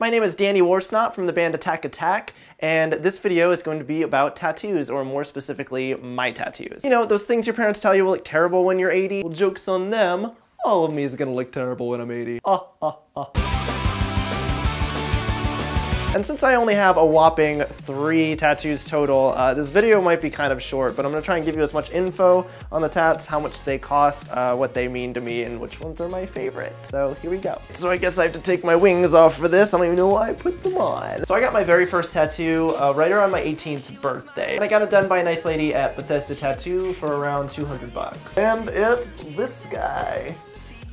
My name is Danny Worsnop from the band Attack Attack, and this video is going to be about tattoos, or more specifically, my tattoos. You know, those things your parents tell you will look terrible when you're 80? Well, joke's on them. All of me is gonna look terrible when I'm 80. Ah, ah, ah. And since I only have a whopping three tattoos total, uh, this video might be kind of short, but I'm gonna try and give you as much info on the tats, how much they cost, uh, what they mean to me, and which ones are my favorite. So here we go. So I guess I have to take my wings off for this. I don't even know why I put them on. So I got my very first tattoo uh, right around my 18th birthday. And I got it done by a nice lady at Bethesda Tattoo for around 200 bucks. And it's this guy.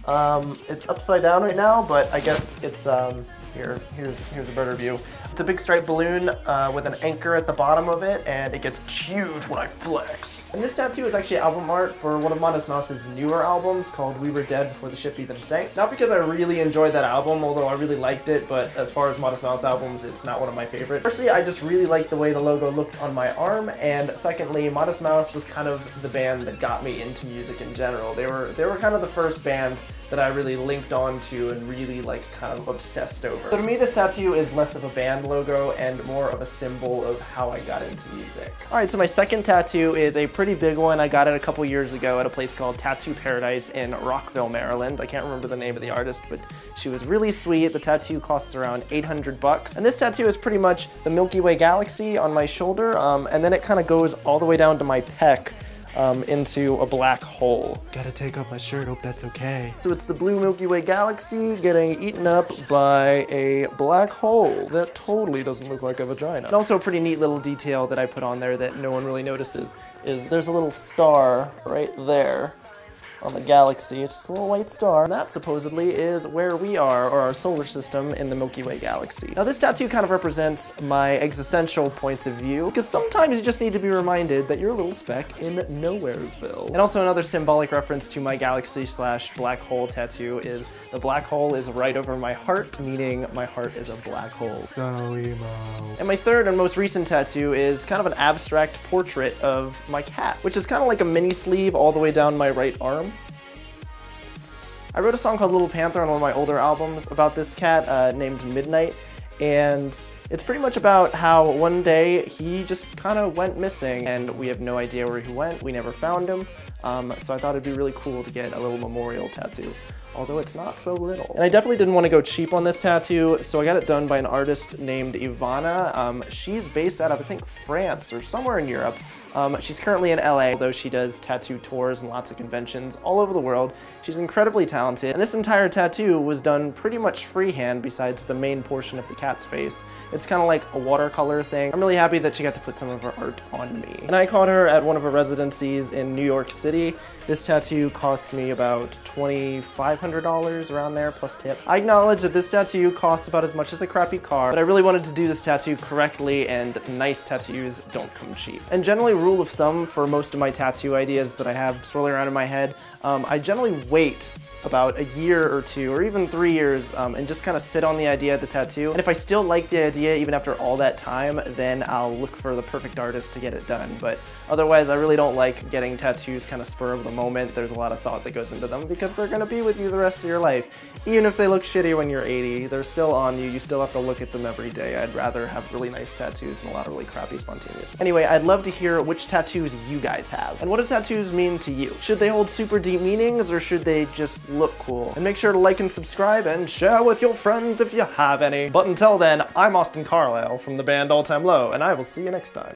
Um, it's upside down right now, but I guess it's, um, here, here's, here's a better view. It's a big striped balloon uh, with an anchor at the bottom of it, and it gets huge when I flex. And this tattoo is actually album art for one of Modest Mouse's newer albums called We Were Dead Before the Ship Even Sank. Not because I really enjoyed that album, although I really liked it, but as far as Modest Mouse albums, it's not one of my favorites. Firstly, I just really liked the way the logo looked on my arm, and secondly, Modest Mouse was kind of the band that got me into music in general. They were, they were kind of the first band that I really linked onto and really like kind of obsessed over. So to me this tattoo is less of a band logo and more of a symbol of how I got into music. Alright, so my second tattoo is a pretty big one. I got it a couple years ago at a place called Tattoo Paradise in Rockville, Maryland. I can't remember the name of the artist, but she was really sweet. The tattoo costs around 800 bucks. And this tattoo is pretty much the Milky Way galaxy on my shoulder, um, and then it kind of goes all the way down to my pec um, into a black hole. Gotta take off my shirt, hope that's okay. So it's the blue Milky Way galaxy getting eaten up by a black hole that totally doesn't look like a vagina. And also a pretty neat little detail that I put on there that no one really notices is there's a little star right there on the galaxy. It's just a little white star. And that supposedly is where we are, or our solar system in the Milky Way galaxy. Now this tattoo kind of represents my existential points of view, because sometimes you just need to be reminded that you're a little speck in Nowheresville. And also another symbolic reference to my galaxy slash black hole tattoo is the black hole is right over my heart, meaning my heart is a black hole. So emo. And my third and most recent tattoo is kind of an abstract portrait of my cat, which is kind of like a mini sleeve all the way down my right arm. I wrote a song called Little Panther on one of my older albums about this cat uh, named Midnight, and it's pretty much about how one day he just kind of went missing, and we have no idea where he went. We never found him, um, so I thought it'd be really cool to get a little memorial tattoo although it's not so little. And I definitely didn't want to go cheap on this tattoo, so I got it done by an artist named Ivana. Um, she's based out of, I think, France or somewhere in Europe. Um, she's currently in LA, though she does tattoo tours and lots of conventions all over the world. She's incredibly talented, and this entire tattoo was done pretty much freehand besides the main portion of the cat's face. It's kind of like a watercolor thing. I'm really happy that she got to put some of her art on me. And I caught her at one of her residencies in New York City. This tattoo costs me about $2,500 around there plus tip. I acknowledge that this tattoo costs about as much as a crappy car, but I really wanted to do this tattoo correctly and nice tattoos don't come cheap. And generally rule of thumb for most of my tattoo ideas that I have swirling around in my head, um, I generally wait about a year or two or even three years um, and just kind of sit on the idea of the tattoo. And if I still like the idea even after all that time, then I'll look for the perfect artist to get it done. But otherwise, I really don't like getting tattoos kind of spur of the moment. There's a lot of thought that goes into them because they're going to be with you the rest of your life. Even if they look shitty when you're 80, they're still on you. You still have to look at them every day. I'd rather have really nice tattoos than a lot of really crappy spontaneous. Anyway, I'd love to hear which tattoos you guys have. And what do tattoos mean to you? Should they hold super deep meanings or should they just look cool. And make sure to like and subscribe and share with your friends if you have any. But until then, I'm Austin Carlile from the band All Time Low, and I will see you next time.